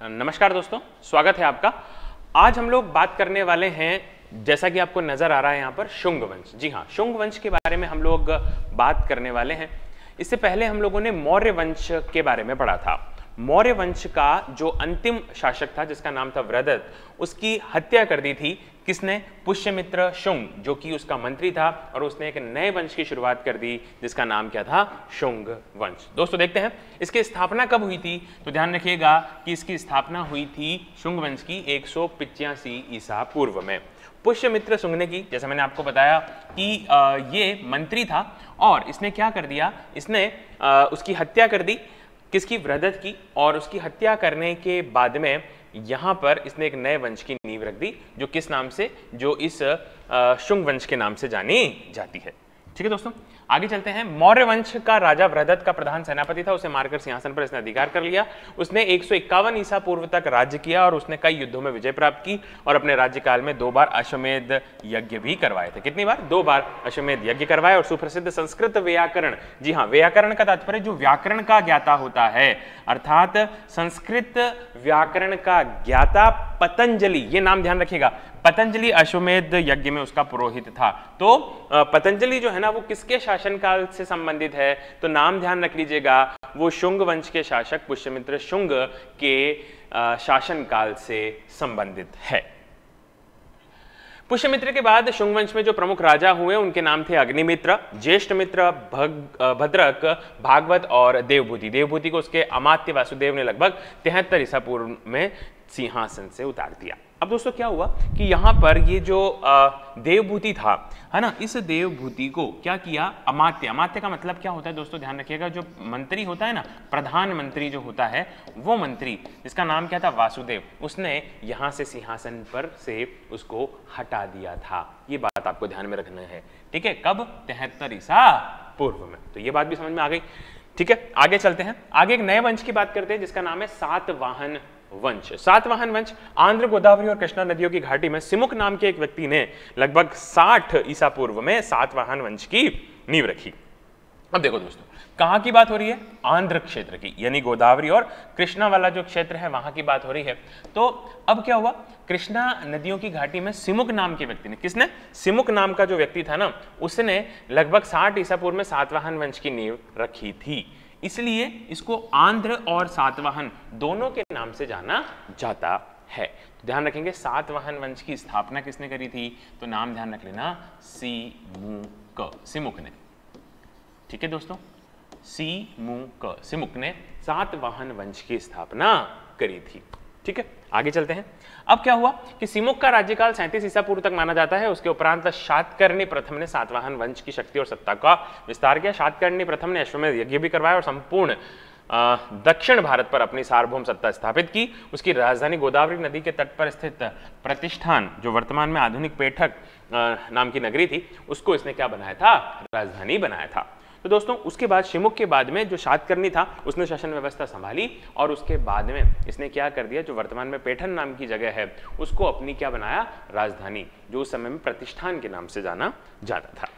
नमस्कार दोस्तों, स्वागत है आपका। आज हम लोग बात करने वाले हैं, जैसा कि आपको नज़र आ रहा है यहाँ पर शुंग वंश जी हाँ शुंग वंश के बारे में हम लोग बात करने वाले हैं। इससे पहले हम लोगों ने मौर्य वंश के बारे में पढ़ा था। मौर्य वंश का जो अंतिम शासक था, जिसका नाम था व्रदत उसकी हत्या कर दी थी। किसने? पुष्यमित्र शुंग, जो कि उसका मंत्री था और उसने एक नए वंश की शुरुआत कर दी, जिसका नाम क्या था? शुंग वंश। दोस्तों, देखते हैं, इसकी स्थापना कब हुई थी? तो ध्यान रखिएगा कि इसकी स्थापना हुई थी शुंग वंश की एक ईसा पूर्व में। पुष्यमित्र शुंग ने की, जैसा मैंने आपको बताया कि ये मंत्री था और इसने क्या कर दिया? इसने उसकी हत्या कर दी। किसकी वृद्धत की और उसकी हत्या करने के बाद में यहाँ पर इसने एक नए वंश की नींव रख दी, जो किस नाम से? जो इस शुंग वंश के नाम से जानी जाती है। ठीक है दोस्तों, आगे चलते हैं। मौर्य वंश का राजा वृद्धत का प्रधान सेनापति था, उसे मारकर सिंहासन पर इसने अधिकार कर लिया। उसने एक ईसा पूर्व तक राज्य किया और उसने कई युद्धों में विजय प्राप्त की और अपने राज्यकाल में दो बार अश्वमेध यज्ञ भी करवाए थे। कितनी बार? दो बार अश्वमेध यज्ञ करवाए और सुप्रसिद्ध संस्कृत व्याकरण, जी हाँ व्याकरण का तात्पर्य जो व्याकरण का ज्ञाता होता है, अर्थात संस्कृत व्याकरण का ज्ञाता पतंजलि, ये नाम ध्यान रखिएगा। पतंजलि अश्वमेध यज्ञ में उसका पुरोहित था। तो पतंजलि जो है ना, वो किसके शासनकाल से संबंधित है? तो नाम ध्यान रख लीजिएगा, वो शुंग वंश के शासक पुष्यमित्र शुंग के शासनकाल से संबंधित है। पुष्यमित्र के बाद शुंग वंश में जो प्रमुख राजा हुए, उनके नाम थे अग्निमित्र, ज्येष्ठ मित्र भद्रक, भागवत और देवभूति। देवभूति को उसके अमात्य वासुदेव ने लगभग तिहत्तर ईसा पूर्व में सिंहासन से उतार दिया। अब दोस्तों क्या हुआ कि यहाँ पर ये जो देवभूति था, है ना, इस देवभूति को क्या किया? अमात्य। अमात्य का मतलब क्या होता है दोस्तों? ध्यान रखिएगा, जो मंत्री होता है ना, प्रधानमंत्री जो होता है, वो मंत्री, जिसका नाम क्या था? वासुदेव। उसने यहाँ से सिंहासन पर से उसको हटा दिया था। ये बात आपको ध्यान में रखना है। ठीक है, कब? तिहत्तर ईसा पूर्व में। तो ये बात भी समझ में आ गई। ठीक है, आगे चलते हैं। आगे एक नए वंश की बात करते हैं, जिसका नाम है सातवाहन। वंश। सातवाहन वंश आंध्र गोदावरी और कृष्णा नदियों की घाटी में सिमुक नाम के एक व्यक्ति ने लगभग 60 ईसा पूर्व में सातवाहन वंश की नींव रखी। अब देखो दोस्तों, कहाँ की बात हो रही है? आंध्र क्षेत्र की, यानी गोदावरी और कृष्णा वाला जो क्षेत्र है, वहाँ की बात हो रही है। तो अब क्या हुआ? कृष्णा नदियों की घाटी में सिमुक नाम के व्यक्ति ने, किसने? सिमुक नाम का जो व्यक्ति था ना, उसने लगभग साठ ईसा पूर्व में सातवाहन वंश की नींव रखी थी। इसलिए इसको आंध्र और सातवाहन दोनों के नाम से जाना जाता है। तो ध्यान रखेंगे, सातवाहन वंश की स्थापना किसने करी थी? तो नाम ध्यान रख लेना, सी मु क, सिमुक ने। ठीक है दोस्तों? सी मु क, सिमुक ने सातवाहन वंश की स्थापना करी थी। ठीक है? आगे चलते हैं। अब क्या हुआ कि सिमुक का राज्यकाल सैंतीस ईसा पूर्व तक माना जाता है, उसके उपरांत शातकर्णी प्रथम ने सातवाहन वंश की शक्ति और सत्ता का विस्तार किया। शातकर्णी प्रथम ने अश्वमेध यज्ञ भी करवाया और संपूर्ण दक्षिण भारत पर अपनी सार्वभौम सत्ता स्थापित की। उसकी राजधानी गोदावरी नदी के तट पर स्थित प्रतिष्ठान, जो वर्तमान में आधुनिक पेठक नाम की नगरी थी, उसको इसने क्या बनाया था? राजधानी बनाया था। तो दोस्तों, उसके बाद शिमुख के बाद में जो शातकर्णी था, उसने शासन व्यवस्था संभाली और उसके बाद में इसने क्या कर दिया, जो वर्तमान में पेठन नाम की जगह है, उसको अपनी क्या बनाया, राजधानी, जो उस समय में प्रतिष्ठान के नाम से जाना जाता था।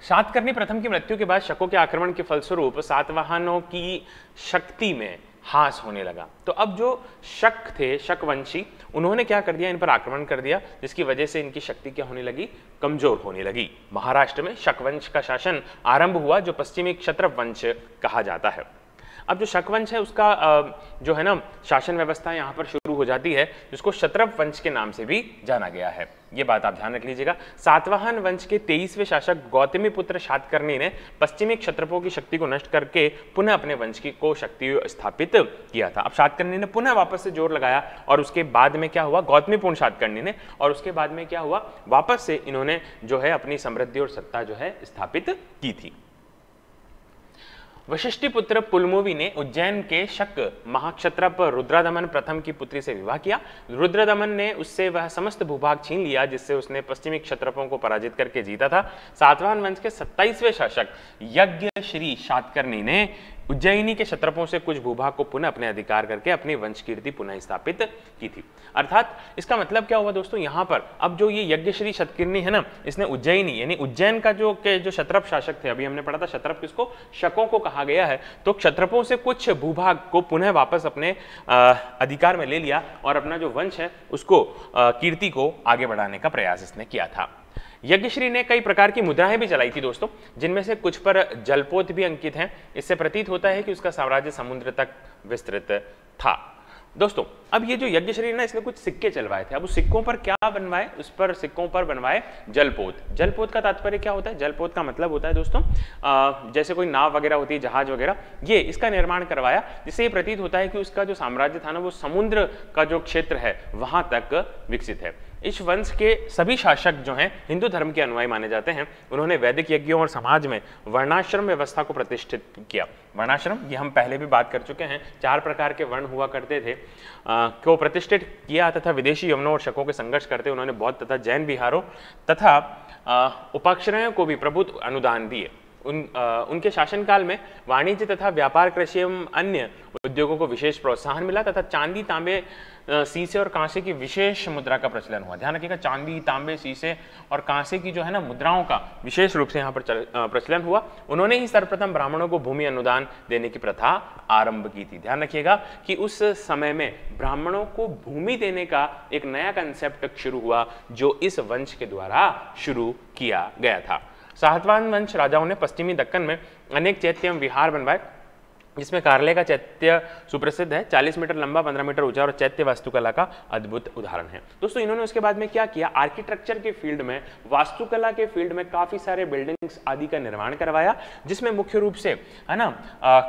सातकर्णी प्रथम की मृत्यु के बाद शकों के आक्रमण के फलस्वरूप सातवाहनों की शक्ति में हास होने लगा। तो अब जो शक थे, शकवंशी, उन्होंने क्या कर दिया? इन पर आक्रमण कर दिया, जिसकी वजह से इनकी शक्ति क्या होने लगी? कमज़ोर होने लगी। महाराष्ट्र में शकवंश का शासन आरंभ हुआ, जो पश्चिमी क्षत्र वंश कहा जाता है। अब जो शकवंश है, उसका जो है ना, शासन व्यवस्था यहाँ पर शुरू हो जाती है, जिसको शत्रप वंश के नाम से भी जाना गया है। ये बात आप ध्यान रख लीजिएगा। सातवाहन वंश के तेईसवें शासक गौतमी पुत्र शातकर्णी ने पश्चिमी क्षत्रपों की शक्ति को नष्ट करके पुनः अपने वंश की, को शक्ति स्थापित किया था। अब शातकर्णी ने पुनः वापस से ज़ोर लगाया और उसके बाद में क्या हुआ? गौतमी पूर्ण शातकर्णी ने। और उसके बाद में क्या हुआ? वापस से इन्होंने जो है अपनी समृद्धि और सत्ता जो है स्थापित की थी। वशिष्ठि पुत्र पुलमोवी ने उज्जैन के शक महाक्षत्र पर रुद्रादमन प्रथम की पुत्री से विवाह किया। रुद्रादमन ने उससे वह समस्त भूभाग छीन लिया, जिससे उसने पश्चिमी क्षत्रपों को पराजित करके जीता था। सातवाहन वंश के सत्ताईसवें शासक यज्ञ श्री शातकर्णी ने उज्जैनी के क्षत्रपों से कुछ भूभाग को पुनः अपने अधिकार करके अपनी वंश कीर्ति पुनः स्थापित की थी। अर्थात, इसका मतलब क्या हुआ दोस्तों? यहाँ पर, अब जो ये यज्ञश्री शतकिरनी है ना, इसने उज्जैनी, यानी उज्जैन का जो के, जो क्षत्रप शासक थे, अभी हमने पढ़ा था, क्षत्रप किसको? शकों को कहा गया है। तो क्षत्रपों से कुछ भूभाग को पुनः वापस अपने अधिकार में ले लिया और अपना जो वंश है, उसको कीर्ति को आगे बढ़ाने का प्रयास इसने किया था। यज्ञश्री ने कई प्रकार की मुद्राएँ भी चलाई थी दोस्तों जिनमें से कुछ पर जलपोत भी अंकित हैं। इससे प्रतीत होता है कि उसका साम्राज्य समुद्र तक विस्तृत था। दोस्तों अब ये जो यज्ञश्री ना इसने कुछ सिक्के चलवाए थे। अब उस सिक्कों पर क्या बनवाए? उस पर सिक्कों पर बनवाए जलपोत। जलपोत का तात्पर्य क्या होता है? जलपोत का मतलब होता है दोस्तों आ, जैसे कोई नाव वगैरह होती है जहाज़ वगैरह ये इसका निर्माण करवाया जिससे ये प्रतीत होता है कि उसका जो साम्राज्य था ना वो समुद्र का जो क्षेत्र है वहाँ तक विकसित है। इस वंश के सभी शासक जो हैं हिंदू धर्म के अनुयायी माने जाते हैं। उन्होंने वैदिक यज्ञों और समाज में वर्णाश्रम व्यवस्था को प्रतिष्ठित किया। वर्णाश्रम ये हम पहले भी बात कर चुके हैं। चार प्रकार के वर्ण हुआ करते थे आ, को प्रतिष्ठित किया तथा विदेशी यवनों और शकों के संघर्ष करते उन्होंने बौद्ध तथा जैन बिहारों तथा उपाक्षरयों को भी प्रभुत्व अनुदान दिए। उन आ, उनके शासनकाल में वाणिज्य तथा व्यापार कृषि एवं अन्य उद्योगों को विशेष प्रोत्साहन मिला तथा चांदी तांबे सीसे और कांसे की विशेष मुद्रा का प्रचलन हुआ। ध्यान रखिएगा चांदी तांबे सीसे और कांसे की जो है ना मुद्राओं का विशेष रूप से यहाँ पर प्रचलन हुआ। उन्होंने ही सर्वप्रथम ब्राह्मणों को भूमि अनुदान देने की प्रथा आरंभ की थी। ध्यान रखिएगा कि उस समय में ब्राह्मणों को भूमि देने का एक नया कंसेप्ट शुरू हुआ जो इस वंश के द्वारा शुरू किया गया था। सातवान वंश राजाओं ने पश्चिमी दक्कन में अनेक चैत्य विहार बनवाए, जिसमें कार्ले का चैत्य सुप्रसिद्ध है 40 मीटर लंबा 15 मीटर ऊँचा और चैत्य वास्तुकला का अद्भुत उदाहरण है। दोस्तों, इन्होंने उसके बाद में क्या किया? आर्किटेक्चर के फ़ील्ड में, वास्तुकला के फ़ील्ड में काफ़ी सारे बिल्डिंग्स आदि का निर्माण करवाया, जिसमें मुख्य रूप से, है ना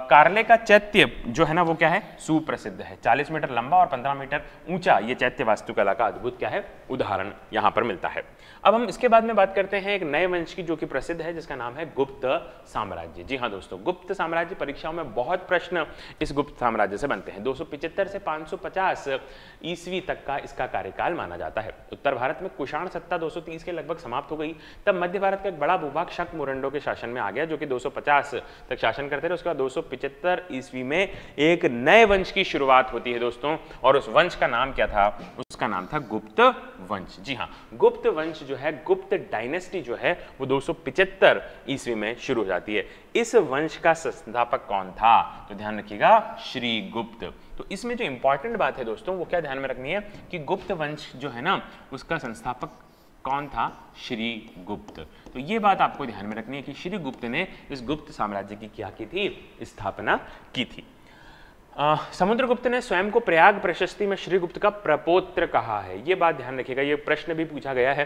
कार्ले का चैत्य जो है ना, वो क्या है? सुप्रसिद्ध है। चालीस मीटर लंबा और पंद्रह मीटर ऊँचा ये चैत्य वास्तुकला का अद्भुत क्या है? उदाहरण यहाँ पर मिलता है। अब हम इसके बाद में बात करते हैं एक नए वंश की जो कि प्रसिद्ध है, जिसका नाम है गुप्त साम्राज्य। जी हाँ दोस्तों, गुप्त साम्राज्य परीक्षाओं में बहुत प्रश्न इस गुप्त साम्राज्य से बनते हैं। 275 से 550 ईस्वी तक का इसका कार्यकाल माना जाता है। उत्तर भारत में कुषाण सत्ता 230 के लगभग समाप्त हो गई। तब मध्य भारत का एक बड़ा भूभाग शक मुरंडो के शासन में आ गया, जो कि 250 तक शासन करते थे उसके बाद दो ईस्वी में एक नए वंश की शुरुआत होती है दोस्तों, और उस वंश का नाम क्या था? उसका नाम था गुप्त वंश। जी हाँ गुप्त वंश जो है, गुप्त डायनेस्टी जो है, वो दो ईस्वी में शुरू हो जाती है। इस वंश का संस्थापक कौन था? तो ध्यान रखिएगा, श्री गुप्त। तो इसमें जो इंपॉर्टेंट बात है दोस्तों, वो क्या ध्यान में रखनी है कि गुप्त वंश जो है ना, उसका संस्थापक कौन था? श्री गुप्त। तो ये बात आपको ध्यान में रखनी है कि श्री गुप्त ने इस गुप्त साम्राज्य की क्या की थी? स्थापना की थी। समुद्रगुप्त ने स्वयं को प्रयाग प्रशस्ति में श्रीगुप्त का प्रपोत्र कहा है। ये बात ध्यान रखिएगा, ये प्रश्न भी पूछा गया है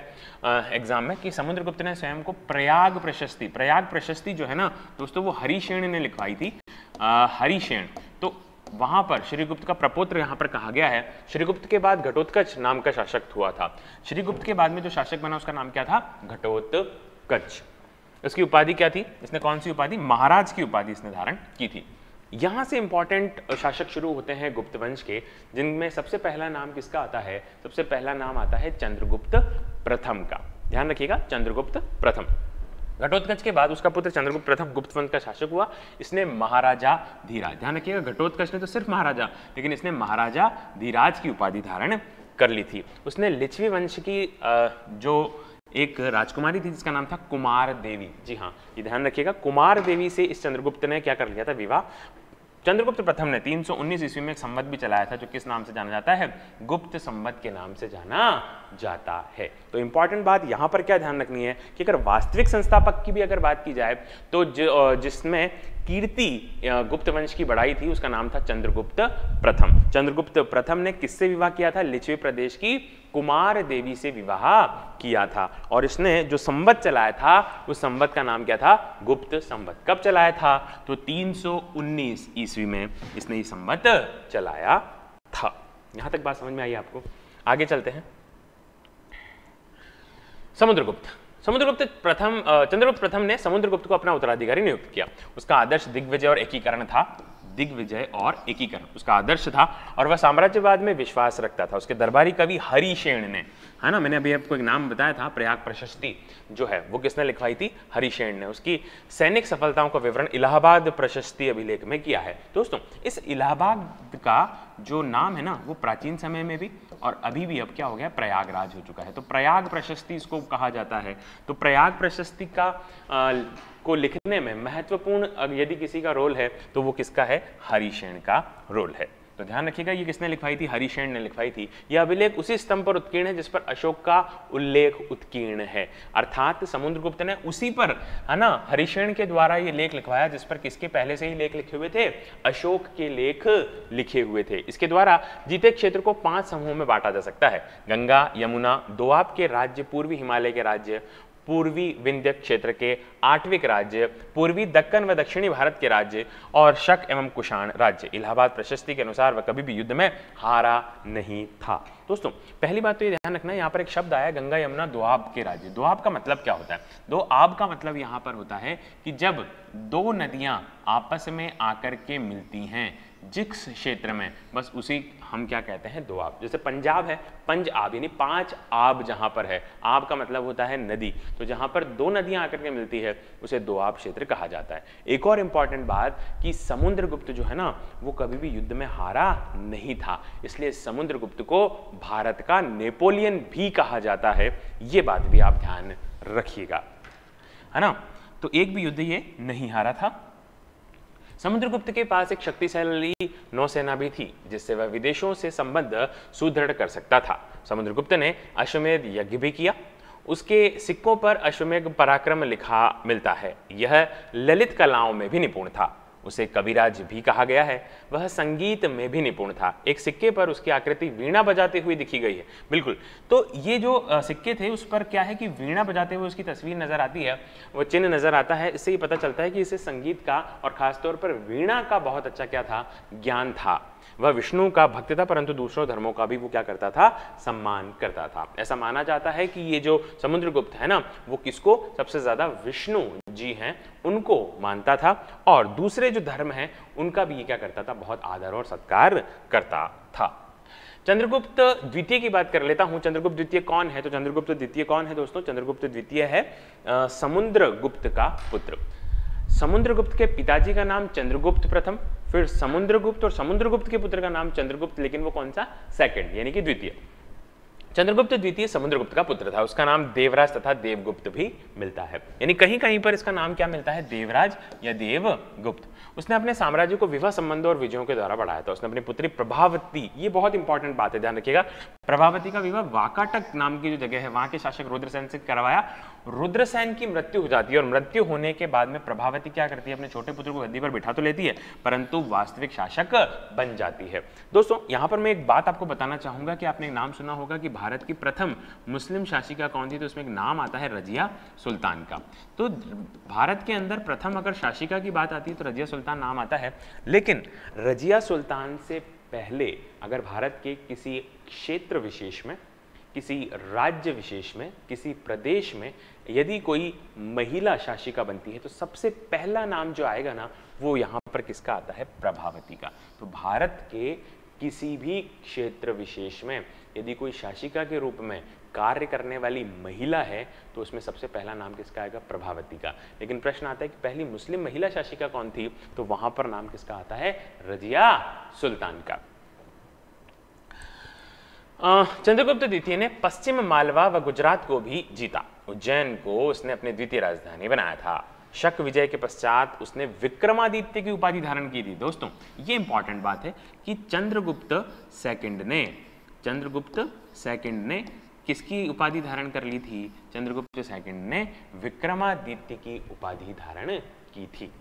एग्ज़ाम में, कि समुद्रगुप्त ने स्वयं को प्रयाग प्रशस्ति प्रयाग प्रशस्ति जो है ना, दोस्तों वो हरिशेण ने लिखवाई थी हरिशेण तो वहाँ पर श्रीगुप्त का प्रपोत्र यहाँ पर कहा गया है। श्रीगुप्त के बाद घटोत्कच नाम का शासक हुआ था। श्रीगुप्त के बाद में जो शासक बना, उसका नाम क्या था? घटोत्कच। उसकी उपाधि क्या थी? इसने कौन सी उपाधि? महाराज की उपाधि इसने धारण की थी। यहाँ से इंपॉर्टेंट शासक शुरू होते हैं गुप्त वंश के, जिनमें सबसे पहला नाम किसका आता है? सबसे पहला नाम आता है चंद्रगुप्त प्रथम का। ध्यान रखिएगा, चंद्रगुप्त प्रथम। घटोत्कच के बाद उसका पुत्र चंद्रगुप्त प्रथम गुप्त वंश का शासक हुआ, इसने महाराजा धीराज। ध्यान रखिएगा, घटोत्कच ने तो सिर्फ़ महाराजा, लेकिन इसने महाराजा धीराज की उपाधि धारण कर ली थी। उसने लिच्छवी वंश की जो एक राजकुमारी थी जिसका नाम था कुमार देवी। जी हाँ ये ध्यान रखिएगा, कुमार देवी से इस चंद्रगुप्त ने क्या कर लिया था विवाह? चंद्रगुप्त प्रथम ने 319 ईस्वी में एक संवत भी चलाया था जो किस नाम से जाना जाता है? गुप्त संवत के नाम से जाना जाता है। तो इंपॉर्टेंट बात यहाँ पर क्या ध्यान रखनी है कि अगर वास्तविक संस्थापक की भी अगर बात की जाए तो जिसमें कीर्ति गुप्त वंश की बढ़ाई थी, उसका नाम था चंद्रगुप्त प्रथम। चंद्रगुप्त प्रथम ने किससे विवाह किया था? लिच्छवी प्रदेश की कुमार देवी से विवाह किया था। और इसने जो संवत चलाया था, उस संवत का नाम क्या था? गुप्त संवत कब चलाया था? तो 319 ईस्वी में इसने ये संवत चलाया था। यहाँ तक बात समझ में आई आपको? आगे चलते हैं। समुद्रगुप्त। समुद्रगुप्त प्रथम चंद्रगुप्त प्रथम ने समुद्रगुप्त को अपना उत्तराधिकारी नियुक्त किया। उसका आदर्श दिग्विजय और एकीकरण था। दिग्विजय और एकीकरण, उसका आदर्श था और वह साम्राज्यवाद में विश्वास रखता था। उसके दरबारी कवि हरिशेण ने है ना मैंने अभी आपको एक नाम बताया था प्रयाग प्रशस्ति जो है वो किसने लिखवाई थी? हरिशेण ने। उसकी सैनिक सफलताओं का विवरण इलाहाबाद प्रशस्ति अभिलेख में किया है। दोस्तों इस इलाहाबाद का जो नाम है ना वो प्राचीन समय में भी और अभी भी अब क्या हो गया प्रयागराज हो चुका है। तो प्रयाग प्रशस्ति इसको कहा जाता है। तो प्रयाग प्रशस्ति का आ, को लिखने में महत्वपूर्ण यदि किसी का रोल है तो वो किसका है? हरिशेण का रोल है। तो ध्यान रखिएगा, ये किसने लिखवाई थी? हरिशेण ने लिखवाई थी। यह अभिलेख उसी स्तंभ पर उत्कीर्ण है, जिस पर अशोक का उल्लेख उत्कीर्ण है। अर्थात समुद्रगुप्त ने उसी पर, है ना हरिशेण के द्वारा ये लेख लिखवाया, जिस पर किसके पहले से ही लेख लिखे हुए थे? अशोक के लेख लिखे हुए थे। इसके द्वारा जीते क्षेत्र को पाँच समूहों में बांटा जा सकता है। गंगा, यमुना दोआब के राज्य, पूर्वी हिमालय के राज्य पूर्वी विंध्य क्षेत्र के आठविक राज्य, पूर्वी दक्कन व दक्षिणी भारत के राज्य और शक एवं कुषाण राज्य। इलाहाबाद प्रशस्ति के अनुसार वह कभी भी युद्ध में हारा नहीं था। दोस्तों, पहली बात तो ये ध्यान रखना, यहाँ पर एक शब्द आया, गंगा यमुना दुआब के राज्य। दुआब का मतलब क्या होता है? दो आब का मतलब यहाँ पर होता है कि जब दो नदियाँ आपस में आकर के मिलती हैं जिस क्षेत्र में, बस उसी हम क्या कहते हैं, दो आब। जैसे पंजाब है, पंज आब, यानी पाँच आब जहाँ पर है। आब का मतलब होता है नदी। तो जहाँ पर दो नदियाँ आकर के मिलती है, उसे दो आब क्षेत्र कहा जाता है। एक और इंपॉर्टेंट बात कि समुद्रगुप्त जो है ना, वो कभी भी युद्ध में हारा नहीं था। इसलिए समुद्रगुप्त को भारत का नेपोलियन भी कहा जाता है। ये बात भी आप ध्यान रखिएगा। है ना? तो एक भी युद्ध ये नहीं हारा था। समुद्रगुप्त के पास एक शक्तिशाली नौसेना भी थी, जिससे वह विदेशों से संबंध सुदृढ़ कर सकता था। समुद्रगुप्त ने अश्वमेध यज्ञ भी किया। उसके सिक्कों पर अश्वमेघ पराक्रम लिखा मिलता है। यह ललित कलाओं में भी निपुण था। उसे कविराज भी कहा गया है। वह संगीत में भी निपुण था। एक सिक्के पर उसकी आकृति वीणा बजाते हुए दिखी गई है। बिल्कुल। तो ये जो सिक्के थे, उस पर क्या है कि वीणा बजाते हुए उसकी तस्वीर नज़र आती है, वो चिन्ह नज़र आता है। इससे ही पता चलता है कि इसे संगीत का और खासतौर पर वीणा का बहुत अच्छा क्या था? ज्ञान था। वह विष्णु का भक्त था, परंतु दूसरों धर्मों का भी वो क्या करता था? सम्मान करता था। ऐसा माना जाता है कि ये जो समुद्रगुप्त है ना, वो किसको? सबसे ज़्यादा विष्णु जी हैं, उनको मानता था। और दूसरे जो धर्म हैं, उनका भी ये क्या करता था? बहुत आदर और सत्कार करता था। चंद्रगुप्त द्वितीय की बात कर लेता हूँ। चंद्रगुप्त द्वितीय कौन है? तो चंद्रगुप्त द्वितीय कौन है दोस्तों? चंद्रगुप्त द्वितीय है समुद्रगुप्त का पुत्र। समुद्रगुप्त के पिताजी का नाम चंद्रगुप्त प्रथम। फिर समुद्रगुप्त और समुद्रगुप्त के पुत्र का नाम चंद्रगुप्त, लेकिन वो कौन सा? सेकंड यानी कि द्वितीय। चंद्रगुप्त द्वितीय समुद्रगुप्त का पुत्र था। उसका नाम देवराज तथा देवगुप्त भी मिलता है। यानी कहीं कहीं पर इसका नाम क्या मिलता है? देवराज या देवगुप्त। उसने अपने साम्राज्य को विवाह संबंधों और विजयों के द्वारा बढ़ाया था। उसने अपनी पुत्री प्रभावती, ये बहुत इंपॉर्टेंट बात है, ध्यान रखिएगा। प्रभावती का विवाह वाकाटक नाम की जो जगह है, वहाँ के शासक रुद्रसेन से करवाया। रुद्रसेन की मृत्यु हो जाती है और मृत्यु होने के बाद में प्रभावती क्या करती है? अपने छोटे पुत्र को गद्दी पर बिठा तो लेती है, परंतु वास्तविक शासक बन जाती है। दोस्तों, यहाँ पर मैं एक बात आपको बताना चाहूँगा कि आपने एक नाम सुना होगा कि भारत की प्रथम मुस्लिम शासिका कौन थी? तो उसमें एक नाम आता है रजिया सुल्तान का। तो भारत के अंदर प्रथम अगर शासिका की बात आती है तो रजिया सुल्तान नाम आता है। लेकिन रजिया सुल्तान से पहले अगर भारत के किसी क्षेत्र विशेष में, किसी राज्य विशेष में, किसी प्रदेश में यदि कोई महिला शासिका बनती है तो सबसे पहला नाम जो आएगा ना, वो यहाँ पर किसका आता है? प्रभावती का। तो भारत के किसी भी क्षेत्र विशेष में, यदि कोई शासिका के रूप में कार्य करने वाली महिला है तो उसमें सबसे पहला नाम किसका आएगा? प्रभावती का। लेकिन प्रश्न आता है कि पहली मुस्लिम महिला शासिका कौन थी? तो वहाँ पर नाम किसका आता है? रजिया सुल्तान का। चंद्रगुप्त द्वितीय ने पश्चिम मालवा व गुजरात को भी जीता। उज्जैन को उसने अपनी द्वितीय राजधानी बनाया था। शक विजय के पश्चात उसने विक्रमादित्य की उपाधि धारण की थी। दोस्तों, ये इंपॉर्टेंट बात है कि चंद्रगुप्त सेकंड ने, चंद्रगुप्त सेकंड ने किसकी उपाधि धारण कर ली थी? चंद्रगुप्त सेकंड ने विक्रमादित्य की उपाधि धारण की थी।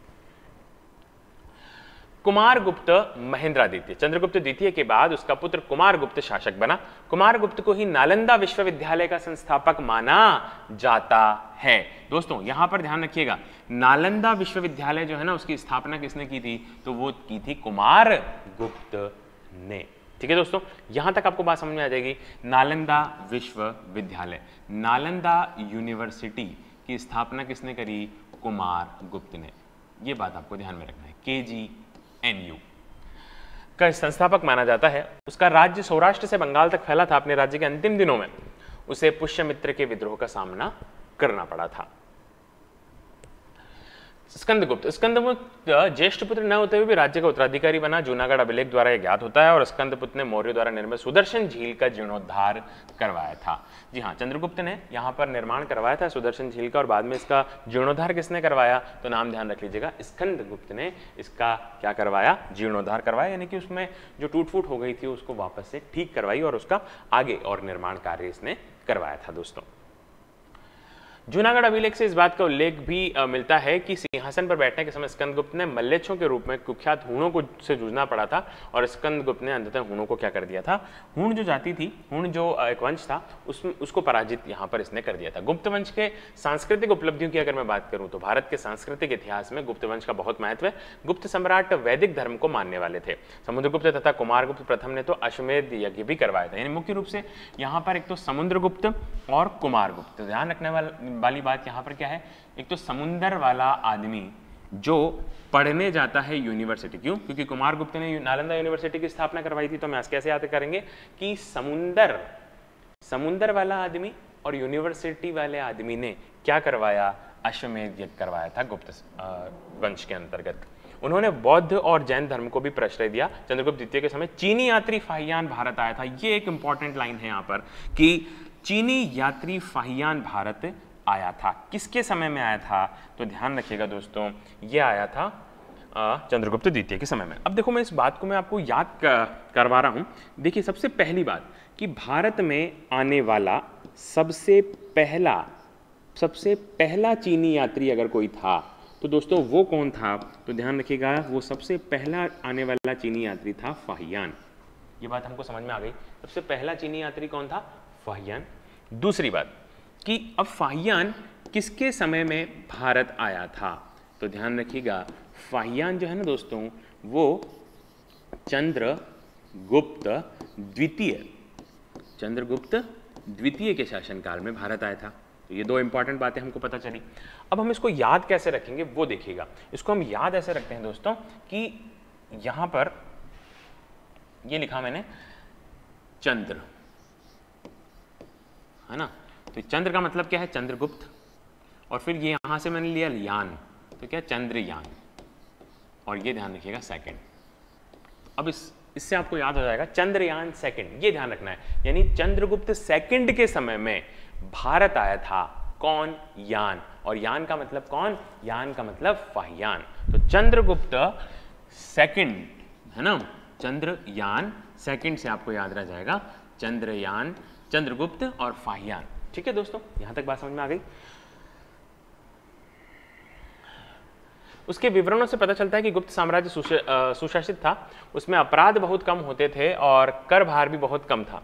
कुमार गुप्त महेंद्रादित्य चंद्रगुप्त द्वितीय के बाद उसका पुत्र कुमार गुप्त शासक बना। कुमार गुप्त को ही नालंदा विश्वविद्यालय का संस्थापक माना जाता है। दोस्तों, यहाँ पर ध्यान रखिएगा, नालंदा विश्वविद्यालय जो है ना, उसकी स्थापना किसने की थी? तो वो की थी कुमार गुप्त ने। ठीक है दोस्तों, यहाँ तक आपको बात समझ में आ जाएगी। नालंदा विश्वविद्यालय, नालंदा यूनिवर्सिटी की स्थापना किसने करी? कुमार गुप्त ने। ये बात आपको ध्यान में रखना है। के जी एन यू का संस्थापक माना जाता है। उसका राज्य सौराष्ट्र से बंगाल तक फैला था अपने राज्य के अंतिम दिनों में। उसे पुष्यमित्र के विद्रोह का सामना करना पड़ा था। स्कंदगुप्त। स्कंदगुप्त ज्येष्ठ पुत्र न होते हुए भी राज्य का उत्तराधिकारी बना। जूनागढ़ अभिलेख द्वारा यह ज्ञात होता है और स्कंदपुत्र ने मौर्य द्वारा निर्मित सुदर्शन झील का जीर्णोद्धार करवाया था। जी हाँ चंद्रगुप्त ने यहाँ पर निर्माण करवाया था सुदर्शन झील का और बाद में इसका जीर्णोद्धार किसने करवाया? तो नाम ध्यान रख लीजिएगा। स्कंदगुप्त ने इसका क्या करवाया? जीर्णोद्धार करवाया, यानी कि उसमें जो टूट फूट हो गई थी उसको वापस से ठीक करवाई और उसका आगे और निर्माण कार्य इसने करवाया था, दोस्तों। जूनागढ़ अभिलेख से इस बात का उल्लेख भी मिलता है कि सिंहासन पर बैठने के समय स्कंदगुप्त ने मल्लेच्छों के रूप में कुख्यात हूणों को से जूझना पड़ा था और स्कंदगुप्त ने अंततः हूणों को क्या कर दिया था? हूण जो जाति थी, हूण जो एक वंश था उसमें उसको पराजित यहाँ पर इसने कर दिया था। गुप्त वंश के सांस्कृतिक उपलब्धियों की अगर मैं बात करूँ तो भारत के सांस्कृतिक इतिहास में गुप्त वंश का बहुत महत्व है। गुप्त सम्राट वैदिक धर्म को मानने वाले थे। समुद्रगुप्त तथा कुमारगुप्त प्रथम ने तो अश्वमेध यज्ञ भी करवाया था। यानी मुख्य रूप से यहाँ पर एक तो समुद्रगुप्त और कुमारगुप्त। ध्यान रखने वाला वाली बात यहाँ पर क्या है? एक तो समुंदर वाला आदमी जो पढ़ने जाता है यूनिवर्सिटी क्यों? क्योंकि कुमार गुप्त ने नालंदा यूनिवर्सिटी की स्थापना करवाई थी तो मैं कैसे याद करेंगे कि समुंदर समुंदर वाला आदमी और यूनिवर्सिटी वाले आदमी ने क्या करवाया? अश्वमेध यज्ञ करवाया था गुप्त वंश के अंतर्गत। उन्होंने बौद्ध और जैन धर्म को भी प्रश्रय दिया। चंद्रगुप्त द्वितीय के समय चीनी यात्री फाहियान भारत आया था। ये एक इंपॉर्टेंट लाइन है यहाँ पर कि चीनी यात्री फाहियान भारत आया था। किसके समय में आया था? तो ध्यान रखिएगा दोस्तों, ये आया था चंद्रगुप्त द्वितीय के समय में। अब देखो, मैं इस बात को मैं आपको याद करवा रहा हूँ। देखिए, सबसे पहली बात कि भारत में आने वाला सबसे पहला सबसे पहला चीनी यात्री अगर कोई था तो दोस्तों वो कौन था? तो ध्यान रखिएगा, वो सबसे पहला आने वाला चीनी यात्री था फाहियान। ये बात हमको समझ में आ गई। सबसे पहला चीनी यात्री कौन था? फाहियान। दूसरी बात कि अब किसके समय में भारत आया था? तो ध्यान रखिएगा, फाहियान जो है ना दोस्तों, वो चंद्रगुप्त द्वितीय चंद्रगुप्त द्वितीय के शासनकाल में भारत आया था। तो ये दो इंपॉर्टेंट बातें हमको पता चली। अब हम इसको याद कैसे रखेंगे, वो देखिएगा। इसको हम याद ऐसे रखते हैं दोस्तों कि यहाँ पर ये लिखा मैंने, चंद्र, है ना? तो चंद्र का मतलब क्या है? चंद्रगुप्त। और फिर ये यहाँ से मैंने लिया यान। तो क्या? चंद्रयान। और ये ध्यान रखिएगा सेकंड अब इस, इससे आपको याद हो जाएगा, चंद्रयान सेकंड ये ध्यान रखना है। यानी चंद्रगुप्त सेकंड के समय में भारत आया था कौन? यान। और यान का मतलब कौन? यान का मतलब फाहियान। तो चंद्रगुप्त सेकंड है ना? चंद्रयान सेकंड से आपको याद रह जाएगा। चंद्रयान, चंद्रगुप्त और फाहियान। ठीक है दोस्तों, यहाँ तक बात समझ में आ गई। उसके विवरणों से पता चलता है कि गुप्त साम्राज्य सुशासित था। उसमें अपराध बहुत कम होते थे और कर भार भी बहुत कम था।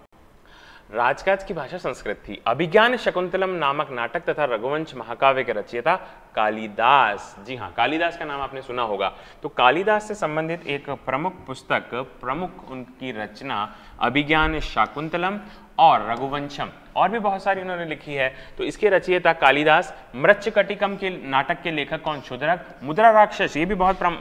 राजकाज की भाषा संस्कृत थी। अभिज्ञान शकुंतलम नामक नाटक तथा रघुवंश महाकाव्य के रचयिता कालिदास। जी हाँ कालिदास का नाम आपने सुना होगा। तो कालिदास से संबंधित एक प्रमुख पुस्तक, प्रमुख उनकी रचना अभिज्ञान शाकुंतलम और रघुवंशम और भी बहुत सारी उन्होंने लिखी है। तो इसके रचयिता कालिदास मृच्छ कटिकम के नाटक के लेखक कौन? शुद्रक मुद्रा राक्षस ये भी बहुत आ,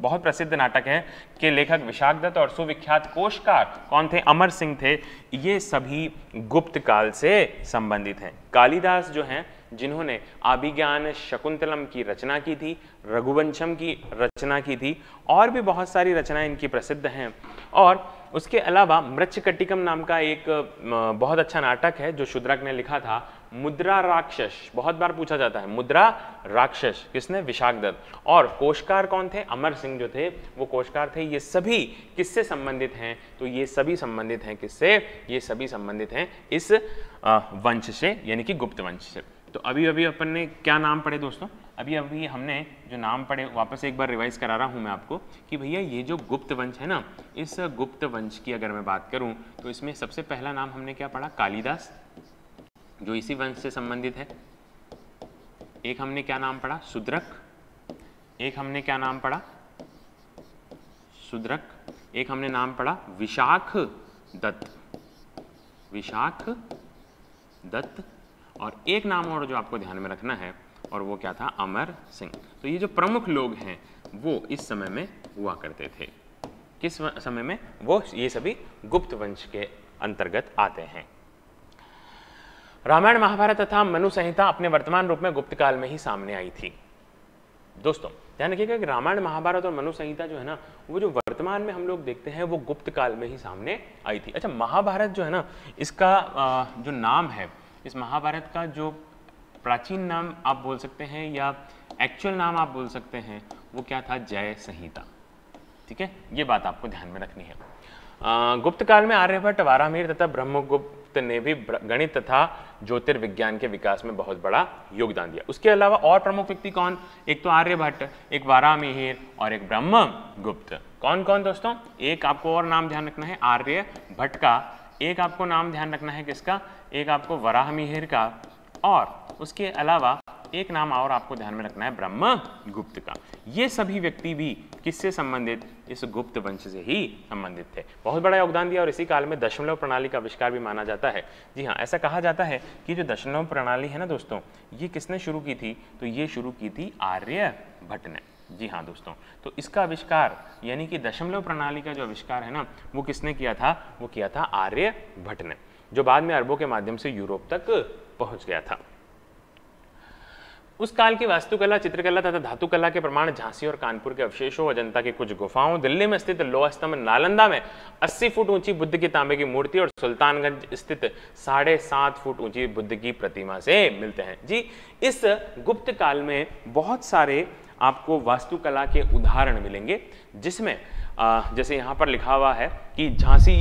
बहुत प्रसिद्ध नाटक है के लेखक विशाखदत्त और सुविख्यात कोशकार कौन थे? अमर सिंह थे। ये सभी गुप्त काल से संबंधित हैं। कालिदास जो हैं जिन्होंने आभिज्ञान शकुंतलम की रचना की थी रघुवंशम की रचना की थी और भी बहुत सारी रचनाएँ इनकी प्रसिद्ध हैं। और उसके अलावा मृच्छकटिकम नाम का एक बहुत अच्छा नाटक है, जो शुद्रक ने लिखा था, मुद्रा राक्षस, बहुत बार पूछा जाता है, मुद्रा राक्षस, किसने? विशाख दत्त और कोशकार कौन थे? अमर सिंह जो थे, वो कोशकार थे। ये सभी किससे संबंधित हैं? तो ये सभी संबंधित हैं किससे? ये सभी संबंधित हैं इस वंश से, यानी कि गुप्त वंश से। तो अभी अभी अपन ने क्या नाम पढ़े दोस्तों? अभी अभी हमने जो नाम पढ़े, वापस एक बार रिवाइज करा रहा हूँ मैं आपको कि भैया ये जो गुप्त वंश है ना, इस गुप्त वंश की अगर मैं बात करूँ तो इसमें सबसे पहला नाम हमने क्या पढ़ा? कालिदास, जो इसी वंश से संबंधित है। एक हमने क्या नाम पढ़ा? सुद्रक। एक हमने क्या नाम पढ़ा? सुद्रक। एक हमने नाम पढ़ा? विशाख दत्त। विशाख दत्त। और एक नाम और जो आपको ध्यान में रखना है और वो क्या था? अमर सिंह। तो ये जो प्रमुख लोग हैं, वो इस समय में हुआ करते थे। किस समय में? वो ये सभी गुप्त वंश के अंतर्गत आते हैं। रामायण, महाभारत तथा मनु संहिता अपने वर्तमान रूप में गुप्त काल में ही सामने आई थी। दोस्तों, ध्यान रखिएगा कि रामायण, महाभारत और मनु संहिता जो है ना, वो जो वर्तमान में हम लोग देखते हैं, वो गुप्त काल में ही सामने आई थी। अच्छा महाभारत जो है ना, इसका जो नाम है, इस महाभारत का जो प्राचीन नाम आप बोल सकते हैं या एक्चुअल नाम आप बोल सकते हैं, वो क्या था? जय संहिता। ठीक है? ये बात आपको ध्यान में रखनी है। गुप्त काल में आर्यभट्ट वारामीर तथा ब्रह्मगुप्त ने भी गणित तथा ज्योतिर्विज्ञान के विकास में बहुत बड़ा योगदान दिया। उसके अलावा और प्रमुख व्यक्ति कौन? एक तो आर्यभट्ट, एक वारामिहिर और एक ब्रह्मगुप्त। कौन कौन दोस्तों? एक आपको और नाम ध्यान रखना है आर्य भट्ट का। एक आपको नाम ध्यान रखना है किसका? एक आपको वराहमिहिर का। और उसके अलावा एक नाम और आपको ध्यान में रखना है ब्रह्म गुप्त का। ये सभी व्यक्ति भी किससे संबंधित? इस गुप्त वंश से ही संबंधित थे। बहुत बड़ा योगदान दिया और इसी काल में दशमलव प्रणाली का आविष्कार भी माना जाता है। जी हाँ ऐसा कहा जाता है कि जो दशमलव प्रणाली है ना दोस्तों, ये किसने शुरू की थी? तो ये शुरू की थी आर्य भट्ट ने। जी हाँ दोस्तों तो इसका आविष्कार, यानी कि दशमलव प्रणाली का जो आविष्कार है ना, वो किसने किया था? वो किया था आर्य भट्ट ने, जो बाद में अरबों के माध्यम से यूरोप तक पहुँच गया था। उस काल की वास्तुकला, चित्रकला तथा धातुकला के प्रमाण झांसी और कानपुर के अवशेषों अजंता की कुछ गुफाओं, दिल्ली में स्थित लोह स्तंभ नालंदा में 80 फुट ऊँची बुद्ध की तांबे की मूर्ति और सुल्तानगंज स्थित साढ़े सात फुट ऊँची बुद्ध की प्रतिमा से मिलते हैं। जी, इस गुप्त काल में बहुत सारे आपको वास्तुकला के उदाहरण मिलेंगे, जिसमें जैसे यहाँ पर लिखा हुआ है कि झांसी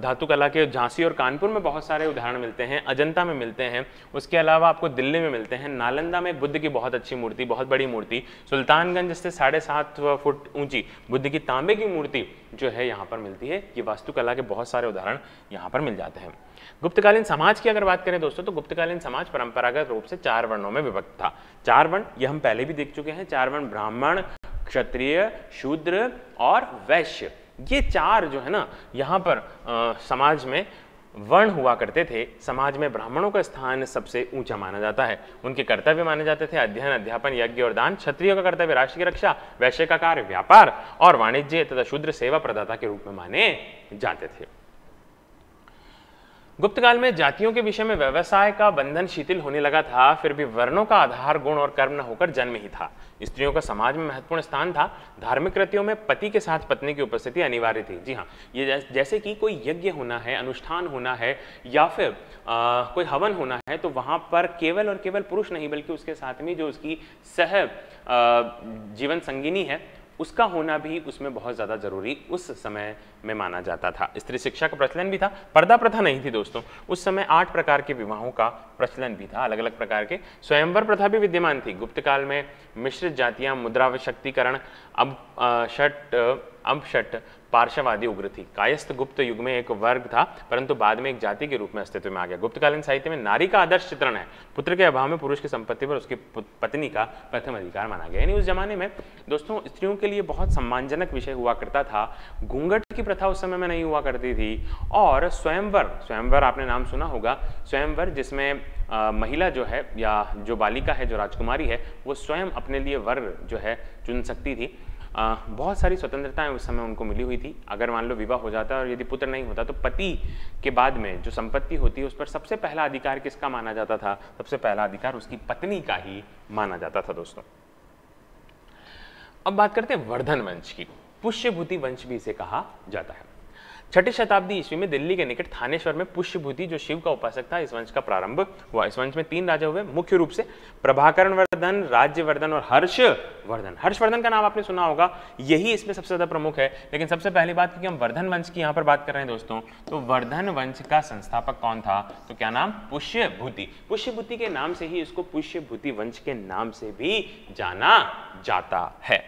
धातु कला के झांसी और कानपुर में बहुत सारे उदाहरण मिलते हैं, अजंता में मिलते हैं, उसके अलावा आपको दिल्ली में मिलते हैं, नालंदा में बुद्ध की बहुत अच्छी मूर्ति, बहुत बड़ी मूर्ति, सुल्तानगंज से साढ़े सात फुट ऊँची बुद्ध की तांबे की मूर्ति जो है यहाँ पर मिलती है, ये वास्तुकला के बहुत सारे उदाहरण यहाँ पर मिल जाते हैं। गुप्तकालीन समाज की अगर बात करें दोस्तों तो गुप्तकालीन समाज परंपरागत रूप से चार वर्णों में विभक्त था। चार वर्ण, ये हम पहले भी देख चुके हैं, चार वर्ण ब्राह्मण क्षत्रिय शूद्र और वैश्य। ये चार जो है ना यहाँ पर आ, समाज में वर्ण हुआ करते थे। समाज में ब्राह्मणों का स्थान सबसे ऊँचा माना जाता है। उनके कर्तव्य माने जाते थे। अध्ययन अध्यापन यज्ञ और दान क्षत्रियों का कर्तव्य राष्ट्र की रक्षा वैश्य का कार्य व्यापार और वाणिज्य तथा शूद्र सेवा प्रदाता के रूप में माने जाते थे। गुप्त काल में जातियों के विषय में व्यवसाय का बंधन शिथिल होने लगा था फिर भी वर्णों का आधार गुण और कर्म न होकर जन्म ही था। स्त्रियों का समाज में महत्वपूर्ण स्थान था। धार्मिक कृतियों में पति के साथ पत्नी की उपस्थिति अनिवार्य थी। जी हाँ ये जैसे कि कोई यज्ञ होना है अनुष्ठान होना है या फिर आ, कोई हवन होना है तो वहाँ पर केवल और केवल पुरुष नहीं बल्कि उसके साथ में जो उसकी सह जीवन संगिनी है उसका होना भी उसमें बहुत ज़्यादा ज़रूरी उस समय में माना जाता था। स्त्री शिक्षा का प्रचलन भी था, पर्दा प्रथा नहीं थी दोस्तों। उस समय आठ प्रकार के विवाहों का प्रचलन भी था अलग अलग प्रकार के। स्वयंवर प्रथा भी विद्यमान थी। गुप्त काल में मिश्रित जातियाँ मुद्रा शक्तिकरण अब शट अब षट पार्श्ववादी उग्र थी। कायस्थ गुप्त युग में एक वर्ग था, परंतु बाद में एक जाति के रूप में अस्तित्व में आ गया। गुप्तकालीन साहित्य में नारी का आदर्श चित्रण है। पुत्र के अभाव में पुरुष की संपत्ति पर उसकी पत्नी का प्रथम अधिकार माना गया। यानी उस जमाने में, दोस्तों, स्त्रियों के लिए बहुत सम्मानजनक विषय हुआ करता था। घूंघट की प्रथा उस समय में नहीं हुआ करती थी। और स्वयंवर स्वयंवर आपने नाम सुना होगा। स्वयंवर जिसमें महिला जो है या जो बालिका है, जो राजकुमारी है, वो स्वयं अपने लिए वर जो है चुन सकती थी। आ, बहुत सारी स्वतंत्रताएँ उस समय उनको मिली हुई थी। अगर मान लो विवाह हो जाता और यदि पुत्र नहीं होता तो पति के बाद में जो संपत्ति होती है उस पर सबसे पहला अधिकार किसका माना जाता था? सबसे पहला अधिकार उसकी पत्नी का ही माना जाता था दोस्तों। अब बात करते हैं वर्धन वंश की। पुष्यभूति वंश भी इसे कहा जाता है। छठी शताब्दी ईस्वी में दिल्ली के निकट थानेश्वर में पुष्यभूति, जो शिव का उपासक था, इस वंश का प्रारंभ हुआ। इस वंश में तीन राजा हुए। मुख्य रूप से प्रभाकरण वर्धन राज्यवर्धन और हर्षवर्धन। हर्षवर्धन का नाम आपने सुना होगा। यही इसमें सबसे ज़्यादा प्रमुख है। लेकिन सबसे पहली बात, क्योंकि हम वर्धन वंश की यहाँ पर बात कर रहे हैं दोस्तों तो वर्धन वंश का संस्थापक कौन था? तो क्या नाम? पुष्यभूति। पुष्यभूति के नाम से ही इसको पुष्यभूति वंश के नाम से भी जाना जाता है।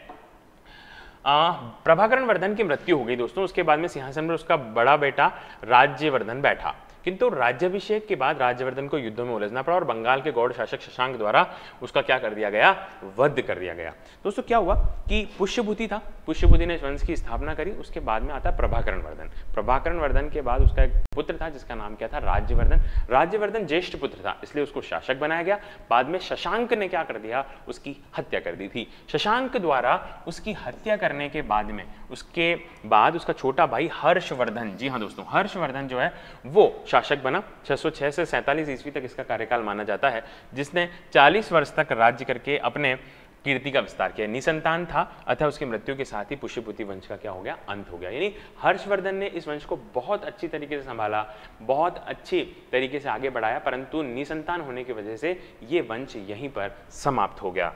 प्रभाकरण वर्धन की मृत्यु हो गई दोस्तों, उसके बाद में सिंहासन पर उसका बड़ा बेटा राज्यवर्धन बैठा। किंतु राज्याभिषेक के बाद राज्यवर्धन को युद्ध में उलझना पड़ा और बंगाल के गौड़ शासक शशांक द्वारा उसका क्या कर दिया गया? वध कर दिया गया। दोस्तों, क्या हुआ कि पुष्यभूति था। पुष्यभूति ने वंश की स्थापना करी, उसके बाद में आता प्रभाकरण वर्धन प्रभाकरण वर्धन के बाद उसका एक पुत्र था, जिसका नाम क्या था? राज्यवर्धन। राज्यवर्धन ज्येष्ठ पुत्र था, इसलिए उसको शासक बनाया गया। बाद में शशांक ने क्या कर दिया? उसकी हत्या कर दी थी। शशांक द्वारा उसकी हत्या करने के बाद में, उसके बाद उसका छोटा भाई हर्षवर्धन। जी हाँ दोस्तों, हर्षवर्धन जो है, वो शासक बना। 606 से सैंतालीस ईस्वी तक इसका कार्यकाल माना जाता है, जिसने 40 वर्ष तक राज्य करके अपने कीर्ति का विस्तार किया। निसंतान था, अतः उसकी मृत्यु के साथ ही पुष्यपुति वंश का क्या हो गया? अंत हो गया। यानी हर्षवर्धन ने इस वंश को बहुत अच्छी तरीके से संभाला, बहुत अच्छी तरीके से आगे बढ़ाया, परंतु निसंतान होने की वजह से ये वंश यहीं पर समाप्त हो गया।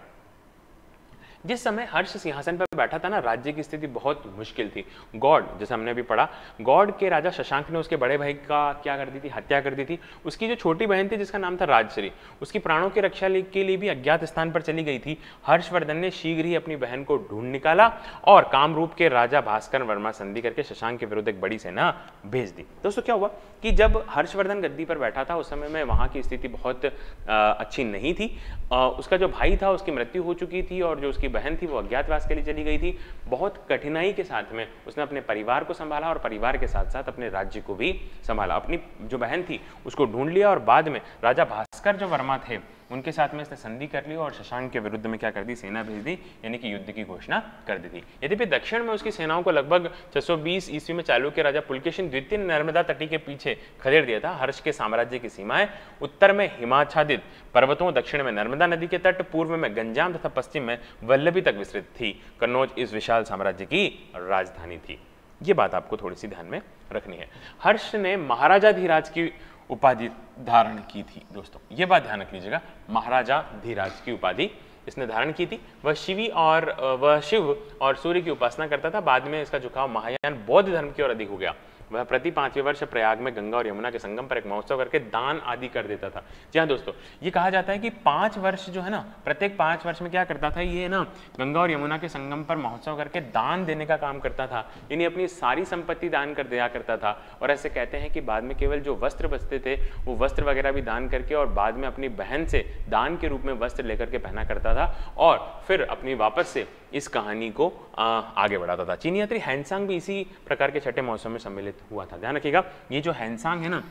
जिस समय हर्ष सिंहासन पर बैठा था ना, राज्य की स्थिति बहुत मुश्किल थी। गॉड, जैसे हमने अभी पढ़ा, गॉड के राजा शशांक ने उसके बड़े भाई का क्या कर दी थी? हत्या कर दी थी। उसकी जो छोटी बहन थी, जिसका नाम था राजश्री, उसकी प्राणों की रक्षा के लिए भी अज्ञात स्थान पर चली गई थी। हर्षवर्धन ने शीघ्र ही अपनी बहन को ढूंढ निकाला और कामरूप के राजा भास्कर वर्मा संधि करके शशांक के विरुद्ध एक बड़ी सेना भेज दी। दोस्तों, क्या हुआ कि जब हर्षवर्धन गद्दी पर बैठा था, उस समय में वहाँ की स्थिति बहुत अच्छी नहीं थी। उसका जो भाई था, उसकी मृत्यु हो चुकी थी और जो उसकी बहन थी, वो अज्ञातवास के लिए चली गई थी। बहुत कठिनाई के साथ में उसने अपने परिवार को संभाला और परिवार के साथ साथ अपने राज्य को भी संभाला। अपनी जो बहन थी, उसको ढूंढ लिया और बाद में राजा भास्कर जो वर्मा थे उनके साथ में इसने संधि कर ली और शशांक के विरुद्ध में क्या कर दी? सेना भेज दी, यानी कि युद्ध की घोषणा कर दी थी। यद्यपि दक्षिण में उसकी सेनाओं को लगभग 620 ईस्वी में चालू के राजा पुलकेशिन द्वितीय नर्मदा तटी के पीछे खदेड़ दिया था, हर्ष के साम्राज्य की सीमाएँ उत्तर में हिमाच्छादित पर्वतों, दक्षिण में नर्मदा नदी के तट, पूर्व में गंजाम तथा पश्चिम में वल्लभी तक विस्तृत थी। कन्नौज इस विशाल साम्राज्य की राजधानी थी। ये बात आपको थोड़ी सी ध्यान में रखनी है। हर्ष ने महाराजा धीराज की उपाधि धारण की थी, दोस्तों। ये बात ध्यान रख लीजिएगा महाराजा धीराज की उपाधि इसने धारण की थी। वह शिवी और वह शिव और सूर्य की उपासना करता था। बाद में इसका झुकाव महायान बौद्ध धर्म की ओर अधिक हो गया। वह प्रति पाँचवें वर्ष प्रयाग में गंगा और यमुना के संगम पर एक महोत्सव करके दान आदि कर देता था। जी हाँ दोस्तों, ये कहा जाता है कि पाँच वर्ष जो है ना, प्रत्येक पाँच वर्ष में क्या करता था, ये ना गंगा और यमुना के संगम पर महोत्सव करके दान देने का काम करता था। यानी अपनी सारी संपत्ति दान कर दिया करता था। और ऐसे कहते हैं कि बाद में केवल जो वस्त्र बचते थे, वो वस्त्र वगैरह भी दान करके और बाद में अपनी बहन से दान के रूप में वस्त्र लेकर के पहना करता था और फिर अपनी वापस से इस कहानी को आगे बढ़ाता था। चीनी यात्री हैंडसांग भी इसी प्रकार के छठे मौसम में सम्मिलित हुआ था। ध्यान रखिएगा, ये जो हैंडसांग है ना,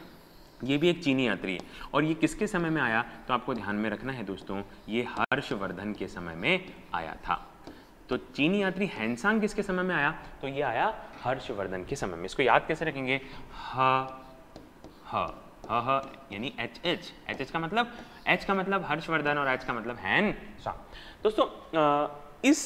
ये भी एक चीनी यात्री है। और ये किसके समय में आया? तो आपको ध्यान में रखना है दोस्तों, ये हर्षवर्धन के समय में आया था। तो चीनी यात्री हैंडसांग किसके समय में आया? तो ये आया हर्षवर्धन के समय में। इसको याद कैसे रखेंगे? ह ह ह ह, यानी एच एच। एच एच का मतलब एच का मतलब हर्षवर्धन और एच का मतलब हैन दोस्तों इस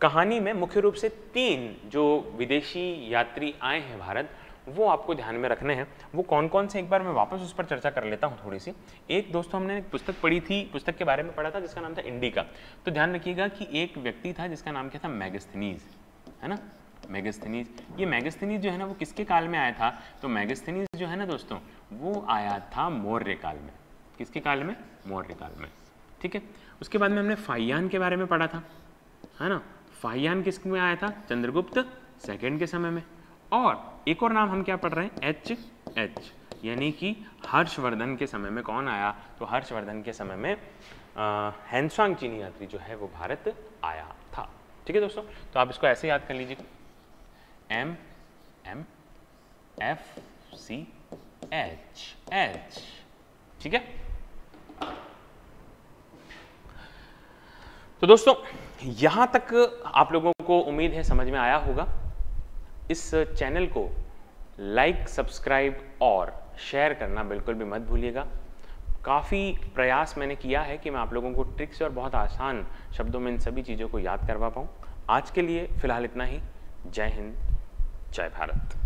कहानी में मुख्य रूप से तीन जो विदेशी यात्री आए हैं भारत वो आपको ध्यान में रखने हैं। वो कौन कौन से एक बार मैं वापस उस पर चर्चा कर लेता हूँ थोड़ी सी। एक दोस्तों हमने एक पुस्तक पढ़ी थी, पुस्तक के बारे में पढ़ा था जिसका नाम था इंडिका तो ध्यान रखिएगा कि एक व्यक्ति था जिसका नाम क्या था? मैगस्थनीज। है ना? मैगस्थनीज। ये मैगस्थनीज जो है ना, वो किसके काल में आया था? तो मैगस्थनीज जो है ना दोस्तों, वो आया था मौर्य काल में। किसके काल में? मौर्य काल में। ठीक है? उसके बाद में हमने फाइयान के बारे में पढ़ा था। है ना? फाइयान किसमें आया था? चंद्रगुप्त सेकेंड के समय में। और एक और नाम हम क्या पढ़ रहे हैं? एच एच यानी कि हर्षवर्धन के समय में कौन आया? तो हर्षवर्धन के समय में हैंसांग चीनी यात्री जो है वो भारत आया था। ठीक है दोस्तों? तो आप इसको ऐसे याद कर लीजिए। M M F C H H ठीक है? तो दोस्तों, यहाँ तक आप लोगों को उम्मीद है, समझ में आया होगा। इस चैनल को लाइक, सब्सक्राइब और शेयर करना बिल्कुल भी मत भूलिएगा। काफ़ी प्रयास मैंने किया है कि मैं आप लोगों को ट्रिक्स और बहुत आसान शब्दों में इन सभी चीज़ों को याद करवा पाऊँ। आज के लिए फ़िलहाल इतना ही। जय हिंद, जय भारत।